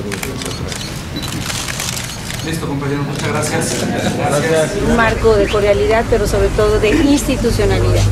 de Listo, compañero, muchas gracias. Un marco de cordialidad, pero sobre todo de institucionalidad.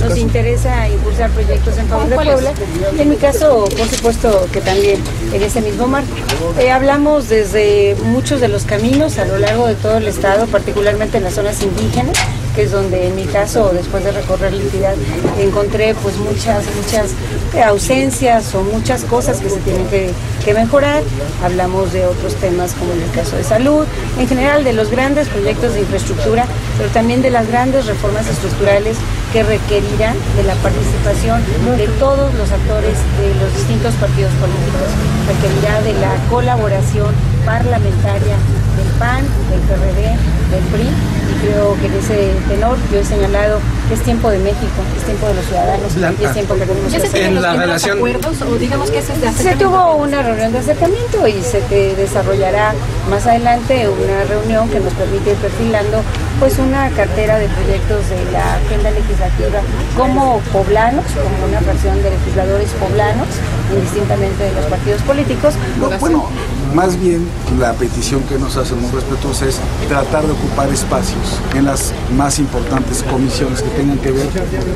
Nos interesa impulsar proyectos en favor de Puebla y en mi caso, por supuesto, que también en ese mismo marco. Eh, hablamos desde muchos de los caminos a lo largo de todo el estado, particularmente en las zonas indígenas que es donde en mi caso, después de recorrer la entidad, encontré pues muchas, muchas eh, ausencias o muchas cosas que se tienen que, mejorar. Hablamos de otros temas como en el caso de salud, en general de los grandes proyectos de infraestructura, pero también de las grandes reformas estructurales que requerirán de la participación de todos los actores de los distintos partidos políticos, requerirá de la colaboración parlamentaria del PAN, del PRD, del PRI y creo que en ese tenor yo he señalado que es tiempo de México, es tiempo de los ciudadanos y es tiempo que tenemos que hacer. En la relación... acuerdos o digamos que ese es de Se tuvo una reunión de acercamiento y se desarrollará más adelante una reunión que nos permite ir perfilando pues una cartera de proyectos de la agenda legislativa como poblanos, como una fracción de legisladores poblanos, indistintamente de los partidos políticos. bueno, más bien la petición que nos hacen muy respetuosa es tratar de ocupar espacios las más importantes comisiones que tengan que ver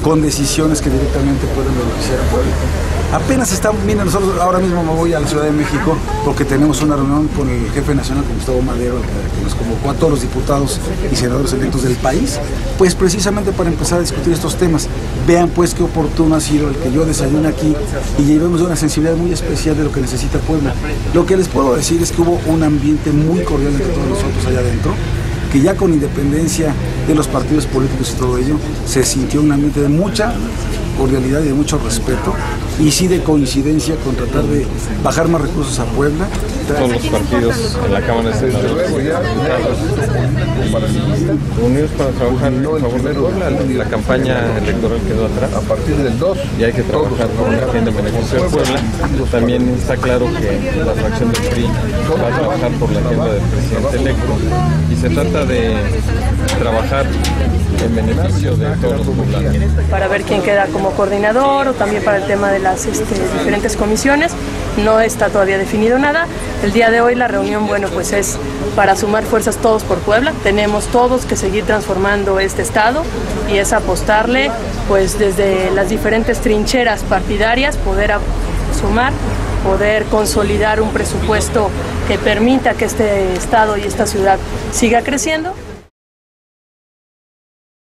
con decisiones que directamente pueden beneficiar al pueblo. Apenas estamos, mira, nosotros ahora mismo me voy a la Ciudad de México porque tenemos una reunión con el jefe nacional, con Gustavo Madero, que nos convocó a todos los diputados y senadores electos del país, pues precisamente para empezar a discutir estos temas. Vean pues qué oportuno ha sido el que yo desayune aquí y llevemos una sensibilidad muy especial de lo que necesita Puebla. Lo que les puedo decir es que hubo un ambiente muy cordial entre todos nosotros allá adentro que ya con independencia de los partidos políticos y todo ello, se sintió un ambiente de mucha cordialidad y de mucho respeto y sí de coincidencia con tratar de bajar más recursos a Puebla. Todos los partidos en la Cámara de Senadores unidos para trabajar en favor de Puebla. La campaña electoral quedó atrás. A partir del 2. Y hay que trabajar por la agenda de beneficio de Puebla. También está claro que la fracción del PRI va a trabajar por la agenda del presidente electo se trata de trabajar en beneficio de todos los poblanos. Para ver quién queda como coordinador o también para el tema de las este, diferentes comisiones. No está todavía definido nada. El día de hoy la reunión, bueno, pues es para sumar fuerzas todos por Puebla. Tenemos todos que seguir transformando este estado y es apostarle, pues desde las diferentes trincheras partidarias, poder sumar poder consolidar un presupuesto que permita que este estado y esta ciudad siga creciendo